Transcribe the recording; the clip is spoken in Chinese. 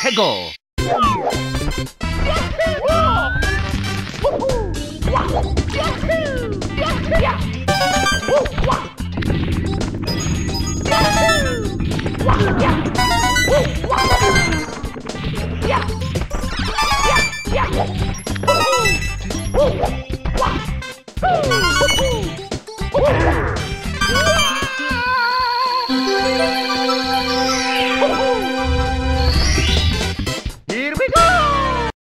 太狗。